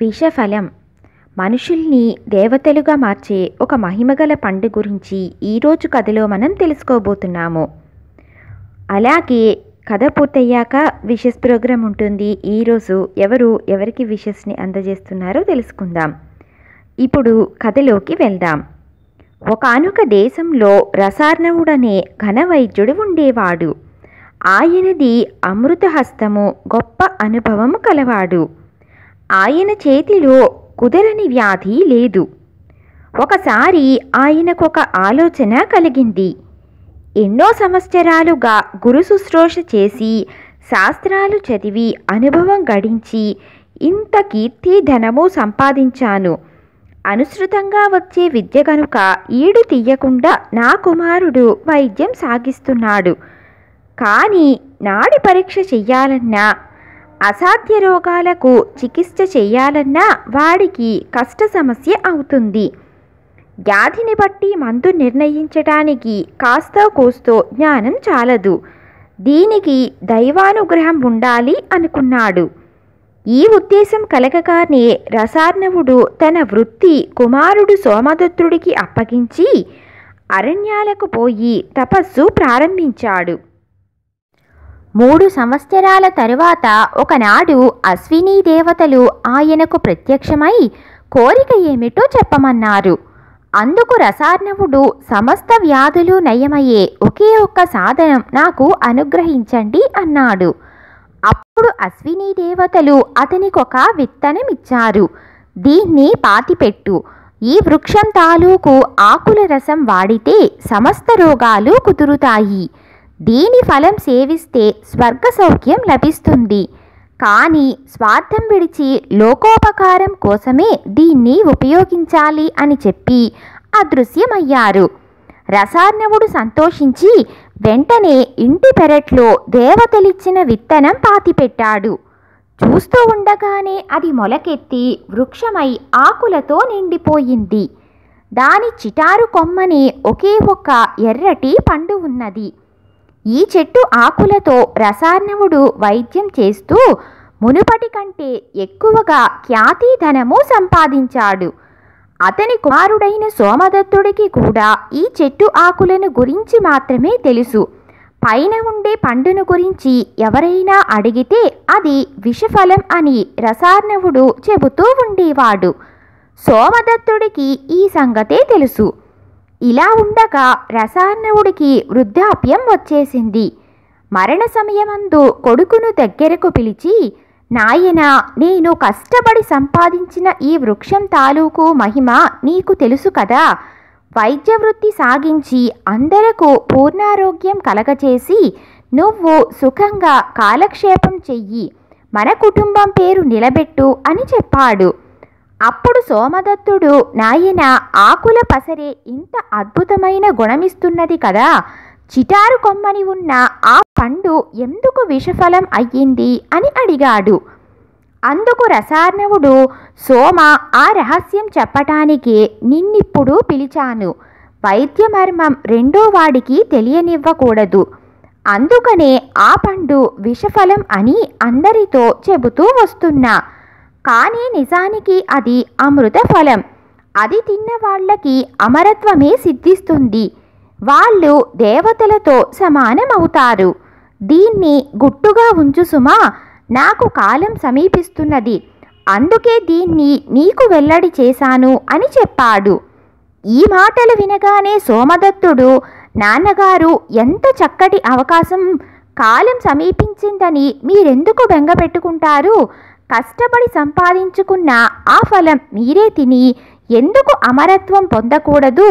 విషఫలం. మనుషుల్ని దేవతలుగా మార్చే ఒక మహిమగల పండు గురించి ఈరోజు కథలో మనం తెలుసుకోబోతున్నాము. అలాగే కథ పూర్తయ్యాక విషెస్ ప్రోగ్రాం ఉంటుంది. ఈరోజు ఎవరు ఎవరికి విషెస్ని అందజేస్తున్నారో తెలుసుకుందాం. ఇప్పుడు కథలోకి వెళ్దాం. ఒకానొక దేశంలో రసార్ణవుడనే ఘనవైద్యుడు ఉండేవాడు. ఆయనది అమృతహస్తము గొప్ప అనుభవము కలవాడు. ఆయన చేతిలో కుదరని వ్యాధి లేదు. ఒకసారి ఆయనకొక ఆలోచన కలిగింది. ఎన్నో సంవత్సరాలుగా గురు శుశ్రూష చేసి శాస్త్రాలు చదివి అనుభవం గడించి ఇంత కీర్తి ధనము సంపాదించాను. అనుసృతంగా వచ్చే విద్య కనుక ఈడు తీయకుండా నా కుమారుడు వైద్యం సాగిస్తున్నాడు. కానీ నాడి పరీక్ష చెయ్యాలన్నా అసాధ్య రోగాలకు చికిత్స చేయాలన్నా వాడికి కష్ట సమస్య అవుతుంది. వ్యాధిని బట్టి మందు నిర్ణయించటానికి కాస్త కూస్తో జ్ఞానం చాలదు. దీనికి దైవానుగ్రహం ఉండాలి అనుకున్నాడు. ఈ ఉద్దేశం కలగగానే రసార్ణవుడు తన వృత్తి కుమారుడు సోమదత్తుడికి అప్పగించి అరణ్యాలకు పోయి తపస్సు ప్రారంభించాడు. మూడు సంవత్సరాల తరువాత ఒకనాడు అశ్వినీ దేవతలు ఆయనకు ప్రత్యక్షమై కోరిక ఏమిటో చెప్పమన్నారు. అందుకు రసార్ణవుడు సమస్త వ్యాధులు నయమయ్యే ఒకే ఒక్క సాధనం నాకు అనుగ్రహించండి అన్నాడు. అప్పుడు అశ్వినీ దేవతలు అతనికొక విత్తనమిచ్చారు. దీన్ని పాతిపెట్టు. ఈ వృక్షం తాలూకు ఆకుల రసం వాడితే సమస్త రోగాలు కుదురుతాయి. దీని ఫలం సేవిస్తే స్వర్గ సౌఖ్యం లభిస్తుంది. కానీ స్వార్థం విడిచి లోకోపకారం కోసమే దీన్ని ఉపయోగించాలి అని చెప్పి అదృశ్యమయ్యారు. రసార్ణవుడు సంతోషించి వెంటనే ఇంటి పెరట్లో దేవతలిచ్చిన విత్తనం పాతిపెట్టాడు. చూస్తూ ఉండగానే అది మొలకెత్తి వృక్షమై ఆకులతో నిండిపోయింది. దాని చిటారు కొమ్మని ఒకే ఒక్క ఎర్రటి పండు ఉన్నది. ఈ చెట్టు ఆకులతో రసార్ణవుడు వైద్యం చేస్తూ మునుపటి కంటే ఎక్కువగా ఖ్యాతి ధనము సంపాదించాడు. అతని కుమారుడైన సోమదత్తుడికి కూడా ఈ చెట్టు ఆకులను గురించి మాత్రమే తెలుసు. పైన ఉండే పండును గురించి ఎవరైనా అడిగితే అది విషఫలం అని రసార్ణవుడు చెబుతూ ఉండేవాడు. సోమదత్తుడికి ఈ సంగతే తెలుసు. ఇలా ఉండగా రసార్ణవుడికి వృద్ధాప్యం వచ్చేసింది. మరణ సమయమందు కొడుకును దగ్గరకు పిలిచి నాయన నేను కష్టపడి సంపాదించిన ఈ వృక్షం తాలూకు మహిమ నీకు తెలుసు కదా. వైద్య వృత్తి సాగించి అందరకు పూర్ణారోగ్యం కలగచేసి నువ్వు సుఖంగా కాలక్షేపం చెయ్యి. మన కుటుంబం పేరు నిలబెట్టు అని చెప్పాడు. అప్పుడు సోమదత్తుడు నాయన ఆకుల పసరే ఇంత అద్భుతమైన గుణమిస్తున్నది కదా. చిటారు కొమ్మని ఉన్న ఆ పండు ఎందుకు విషఫలం అయ్యింది? అని అడిగాడు. అందుకు రసార్ణవుడు సోమ ఆ రహస్యం చెప్పటానికే నిన్నిప్పుడు పిలిచాను. వైద్యమర్మం రెండో వాడికి తెలియనివ్వకూడదు. అందుకనే ఆ పండు విషఫలం అని అందరితో చెబుతూ వస్తున్నా. కానీ నిజానికి అది అమృత ఫలం. అది తిన్న వాళ్ళకి అమరత్వమే సిద్ధిస్తుంది. వాళ్ళు దేవతలతో సమానమవుతారు. దీన్ని గుట్టుగా ఉంచు సుమా నాకు కాలం సమీపిస్తున్నది. అందుకే దీన్ని నీకు వెల్లడి చేశాను అని చెప్పాడు. ఈ మాటలు వినగానే సోమదత్తుడు నాన్నగారు ఎంత చక్కటి అవకాశం కాలం సమీపించిందని మీరెందుకు బెంగపెట్టుకుంటారు? కష్టపడి సంపాదించుకున్న ఆ ఫలం మీరే తిని ఎందుకు అమరత్వం పొందకూడదు?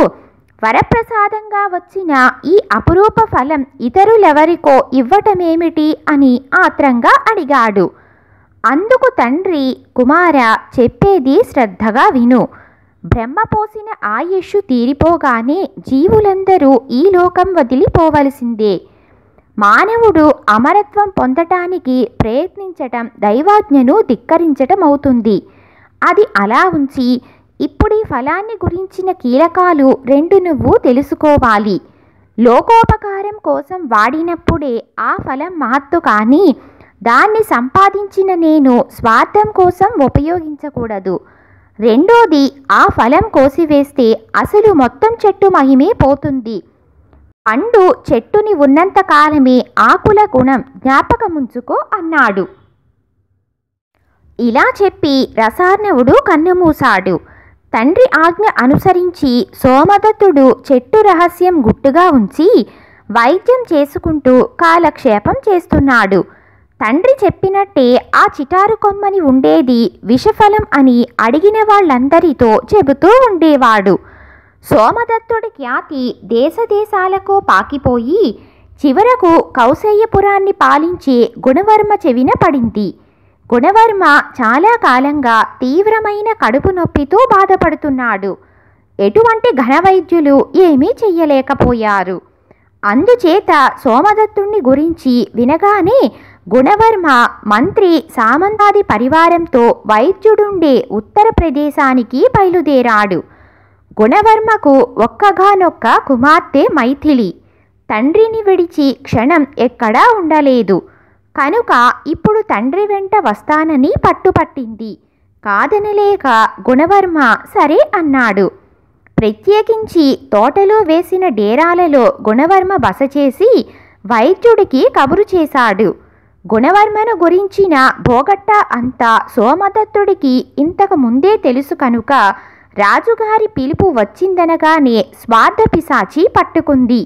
వరప్రసాదంగా వచ్చిన ఈ అపురూప ఫలం ఇతరులెవరికో ఇవ్వటమేమిటి అని ఆత్రంగా అడిగాడు. అందుకు తండ్రి కుమార చెప్పేది శ్రద్ధగా విను. బ్రహ్మపోసిన ఆయుష్ తీరిపోగానే జీవులందరూ ఈ లోకం వదిలిపోవలసిందే. మానవుడు అమరత్వం పొందటానికి ప్రయత్నించటం దైవాజ్ఞను ధిక్కరించటం అవుతుంది అది అలా ఉంచి ఇప్పుడు ఈ ఫలాన్ని గురించిన కీలకాలు రెండు నువ్వు తెలుసుకోవాలి. లోకోపకారం కోసం వాడినప్పుడే ఆ ఫలం మహత్తు కానీ దాన్ని సంపాదించిన నేను స్వార్థం కోసం ఉపయోగించకూడదు. రెండోది ఆ ఫలం కోసివేస్తే అసలు మొత్తం చెట్టు మహిమే పోతుంది. పండు చెట్టుని ఉన్నంతకాలమే ఆకుల గుణం జ్ఞాపకముంచుకో అన్నాడు. ఇలా చెప్పి రసార్ణవుడు కన్నుమూశాడు. తండ్రి ఆజ్ఞ అనుసరించి సోమదత్తుడు చెట్టు రహస్యం గుట్టుగా ఉంచి వైద్యం చేసుకుంటూ కాలక్షేపం చేస్తున్నాడు. తండ్రి చెప్పినట్టే ఆ చిటారు కొమ్మని ఉండేది విషఫలం అని అడిగిన వాళ్ళందరితో చెబుతూ ఉండేవాడు. సోమదత్తుడి ఖ్యాతి దేశదేశాలకు పాకిపోయి చివరకు కౌశయ్యపురాన్ని పాలించే గుణవర్మ చెవిన పడింది. గుణవర్మ చాలా కాలంగా తీవ్రమైన కడుపు నొప్పితో బాధపడుతున్నాడు. ఎటువంటి ఘనవైద్యులు ఏమీ చెయ్యలేకపోయారు. అందుచేత సోమదత్తుణ్ణి గురించి వినగానే గుణవర్మ మంత్రి సామంతాది పరివారంతో వైద్యుడుండే ఉత్తర ప్రదేశానికి బయలుదేరాడు. గుణవర్మకు ఒక్కగానొక్క కుమార్తె మైథిలి. తండ్రిని విడిచి క్షణం ఎక్కడా ఉండలేదు. కనుక ఇప్పుడు తండ్రి వెంట వస్తానని పట్టుపట్టింది. కాదనలేక గుణవర్మ సరే అన్నాడు. ప్రత్యేకించి తోటలో వేసిన డేరాలలో గుణవర్మ బస చేసి వైద్యుడికి కబురు చేశాడు. గుణవర్మను గురించిన భోగట్ట అంతా సోమదత్తుడికి ఇంతకు ముందే తెలుసు కనుక రాజుగారి పిలుపు వచ్చిందనగానే స్వార్థ పిశాచి పట్టుకుంది.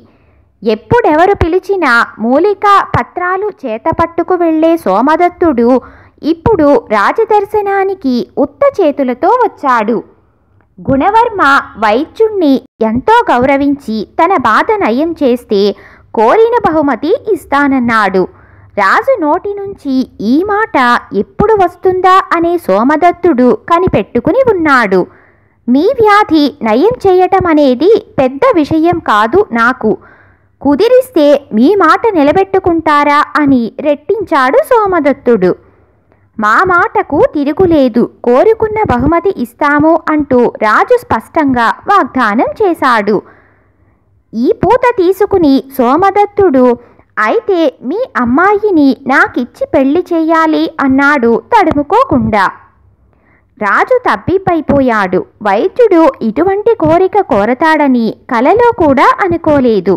ఎప్పుడెవరు పిలిచినా మూలిక పత్రాలు చేతపట్టుకు వెళ్ళే సోమదత్తుడు ఇప్పుడు రాజదర్శనానికి ఉత్త చేతులతో వచ్చాడు. గుణవర్మ వైద్యుణ్ణి ఎంతో గౌరవించి తన బాధ నయం చేస్తే కోరిన బహుమతి ఇస్తానన్నాడు. రాజు నోటి నుంచి ఈ మాట ఎప్పుడు వస్తుందా అనే సోమదత్తుడు కనిపెట్టుకుని ఉన్నాడు. మీ వ్యాధి నయం చేయటం అనేది పెద్ద విషయం కాదు నాకు. కుదిరిస్తే మీ మాట నిలబెట్టుకుంటారా అని రెట్టించాడు సోమదత్తుడు. మా మాటకు తిరుగులేదు కోరుకున్న బహుమతి ఇస్తాము అంటూ రాజు స్పష్టంగా వాగ్దానం చేశాడు. ఈ పూత తీసుకుని సోమదత్తుడు అయితే మీ అమ్మాయిని నాకిచ్చి పెళ్ళి చేయాలి అన్నాడు తడుముకోకుండా. రాజు తబ్బిబ్బైపోయాడు వైద్యుడు ఇటువంటి కోరిక కోరతాడని కలలో కూడా అనుకోలేదు.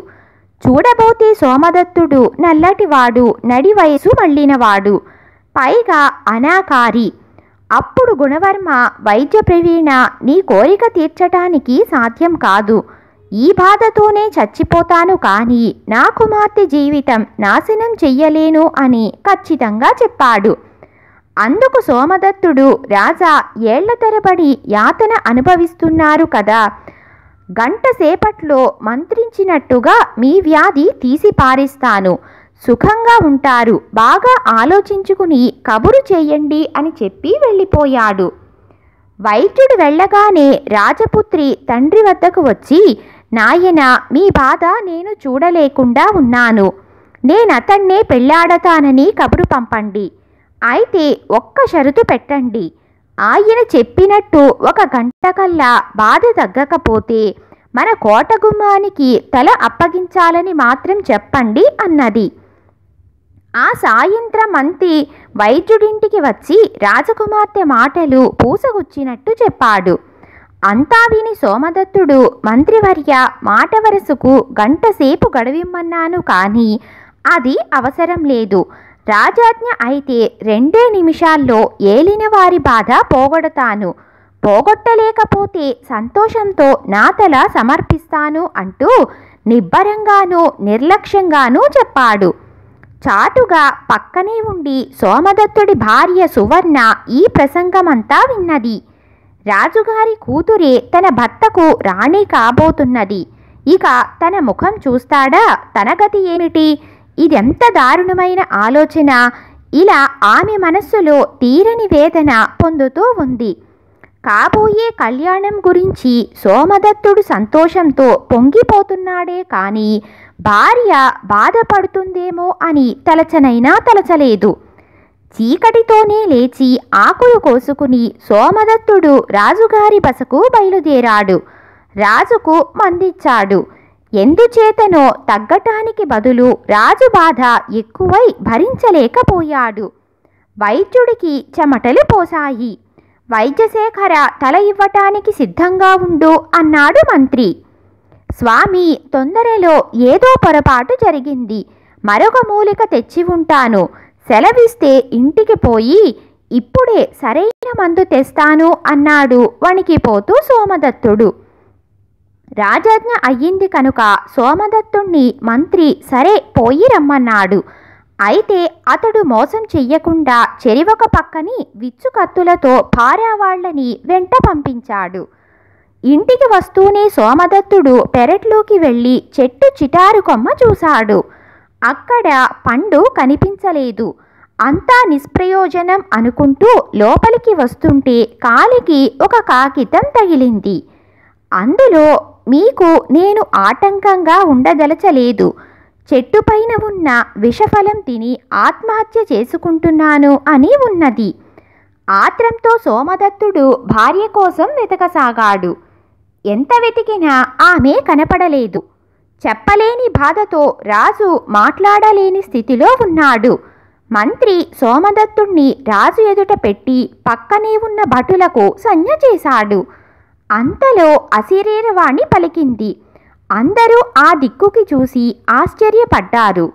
చూడబోతే సోమదత్తుడు నల్లటివాడు నడి వయసు మళ్ళినవాడు పైగా అనాకారి. అప్పుడు గుణవర్మ వైద్య ప్రవీణ నీ కోరిక తీర్చటానికి సాధ్యం కాదు. ఈ బాధతోనే చచ్చిపోతాను కానీ నా కుమార్తె జీవితం నాశనం చెయ్యలేను అని ఖచ్చితంగా చెప్పాడు. అందుకు సోమదత్తుడు రాజా ఏళ్ళ తరబడి యాతన అనుభవిస్తున్నారు కదా. గంట సేపట్లో మంత్రించినట్టుగా మీ వ్యాధి తీసిపారేస్తాను సుఖంగా ఉంటారు. బాగా ఆలోచించుకుని కబురు చేయండి అని చెప్పి వెళ్ళిపోయాడు. వైద్యుడు వెళ్ళగానే రాజపుత్రి తండ్రి వద్దకు వచ్చి నాయన మీ బాధ నేను చూడలేకుండా ఉన్నాను. నేనతన్నే పెళ్ళాడతానని కబురు పంపండి. అయితే ఒక్క షరతు పెట్టండి. ఆయన చెప్పినట్టు ఒక గంట కల్లా బాధ తగ్గకపోతే మన కోట గుమ్మానికి తల అప్పగించాలని మాత్రం చెప్పండి అన్నది. ఆ సాయంత్రం అంతి వైద్యుడింటికి వచ్చి రాజకుమార్తె మాటలు పూసగుచ్చినట్టు చెప్పాడు. అంతా విని సోమదత్తుడు మంత్రివర్య మాట వరసకు గంటసేపు గడవిమ్మన్నాను కానీ అది అవసరం లేదు. రాజాజ్ఞ అయితే రెండే నిమిషాల్లో ఏలిన వారి బాధ పోగొడతాను. పోగొట్టలేకపోతే సంతోషంతో నా తల సమర్పిస్తాను అంటూ నిబ్బరంగానూ నిర్లక్ష్యంగానూ చెప్పాడు. చాటుగా పక్కనే ఉండి సోమదత్తుడి భార్య సువర్ణ ఈ ప్రసంగమంతా విన్నది. రాజుగారి కూతురే తన భర్తకు రాణి కాబోతున్నది. ఇక తన ముఖం చూస్తాడా? తన గతి ఏమిటి? ఇదెంత దారుణమైన ఆలోచన? ఇలా ఆమె మనస్సులో తీరని వేదన పొందుతూ ఉంది. కాబోయే కళ్యాణం గురించి సోమదత్తుడు సంతోషంతో పొంగిపోతున్నాడే కానీ భార్య బాధపడుతుందేమో అని తలచనైనా తలచలేదు. చీకటితోనే లేచి ఆకులు కోసుకుని సోమదత్తుడు రాజుగారి బసకు బయలుదేరాడు. రాజుకు మందిచ్చాడు. ఎందుచేతనో తగ్గటానికి బదులు రాజు బాధ ఎక్కువై భరించలేకపోయాడు. వైద్యుడికి చెమటలు పోసాయి వైద్యశేఖర తల ఇవ్వటానికి సిద్ధంగా ఉండు అన్నాడు మంత్రి. స్వామి తొందరలో ఏదో పొరపాటు జరిగింది. మరొక మూలిక తెచ్చి ఉంటాను. సెలవిస్తే ఇంటికి పోయి ఇప్పుడే సరైన మందు తెస్తాను అన్నాడు వణికిపోతూ సోమదత్తుడు. రాజాజ్ఞ అయ్యింది కనుక సోమదత్తుణ్ణి మంత్రి సరే పోయి రమ్మన్నాడు. అయితే అతడు మోసం చెయ్యకుండా చెరివొక పక్కని విచ్చుకత్తులతో భార్యావాళ్ళని వెంట పంపించాడు. ఇంటికి వస్తూనే సోమదత్తుడు పెరట్లోకి వెళ్ళి చెట్టు చిటారు కొమ్మ చూశాడు. అక్కడ పండు కనిపించలేదు. అంతా నిష్ప్రయోజనం అనుకుంటూ లోపలికి వస్తుంటే కాలికి ఒక కాగితం తగిలింది. అందులో మీకు నేను ఆటంకంగా ఉండదలచలేదు. చెట్టుపైన ఉన్న విషఫలం తిని ఆత్మహత్య చేసుకుంటున్నాను అని ఉన్నది. ఆత్రంతో సోమదత్తుడు భార్య కోసం వెతకసాగాడు. ఎంత వెతికినా ఆమె కనపడలేదు. చెప్పలేని బాధతో రాజు మాట్లాడలేని స్థితిలో ఉన్నాడు. మంత్రి సోమదత్తుణ్ణి రాజు ఎదుట పెట్టి పక్కనే ఉన్న భటులకు సంజ్ఞ చేశాడు. అంతలో అశరీరవాణి పలికింది. అందరూ ఆ దిక్కుకి చూసి ఆశ్చర్యపడ్డారు.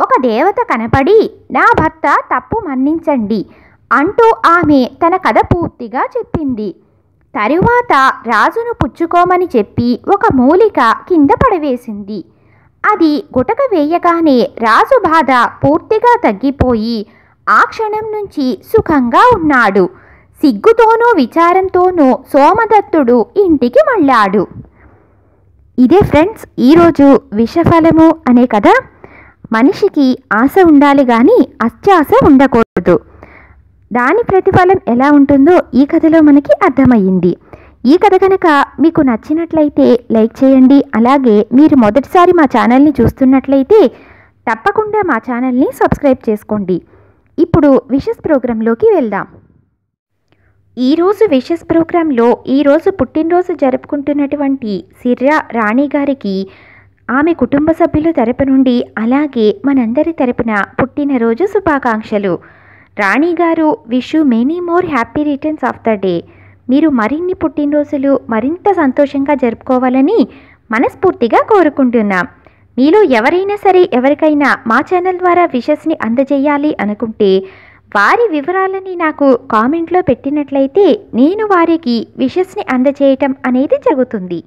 ఒక దేవత కనపడి నా భర్త తప్పు మన్నించండి అంటూ ఆమె తన కథ పూర్తిగా చెప్పింది. తరువాత రాజును పుచ్చుకోమని చెప్పి ఒక మూలిక కింద పడవేసింది. అది గుటక వేయగానే రాజు బాధ పూర్తిగా తగ్గిపోయి ఆ క్షణం నుంచి సుఖంగా ఉన్నాడు. సిగ్గుతోనూ విచారంతోనూ సోమదత్తుడు ఇంటికి మళ్ళాడు. ఇదే ఫ్రెండ్స్ ఈరోజు విషఫలము అనే కథ. మనిషికి ఆశ ఉండాలి కానీ అత్యాశ ఉండకూడదు. దాని ప్రతిఫలం ఎలా ఉంటుందో ఈ కథలో మనకి అర్థమయ్యింది. ఈ కథ కనుక మీకు నచ్చినట్లయితే లైక్ చేయండి. అలాగే మీరు మొదటిసారి మా ఛానల్ని చూస్తున్నట్లయితే తప్పకుండా మా ఛానల్ని సబ్స్క్రైబ్ చేసుకోండి. ఇప్పుడు విషెస్ ప్రోగ్రాంలోకి వెళ్దాం. ఈరోజు విషెస్ ప్రోగ్రాంలో ఈరోజు పుట్టినరోజు జరుపుకుంటున్నటువంటి సిర్రా రాణి గారికి ఆమె కుటుంబ సభ్యుల తరపు నుండి అలాగే మనందరి తరపున పుట్టినరోజు శుభాకాంక్షలు. Rani garu wish you many more happy returns of the day మీరు మరిన్ని పుట్టినరోజులు మరింత సంతోషంగా జరుపుకోవాలని మనస్ఫూర్తిగా కోరుకుంటున్నాం. మీలో ఎవరైనా సరే ఎవరికైనా మా ఛానల్ ద్వారా విషెస్ని అందజేయాలి అనుకుంటే వారి వివరాలని నాకు కామెంట్లో పెట్టినట్లయితే నేను వారికి విషెస్ని అందజేయటం అనేది జరుగుతుంది.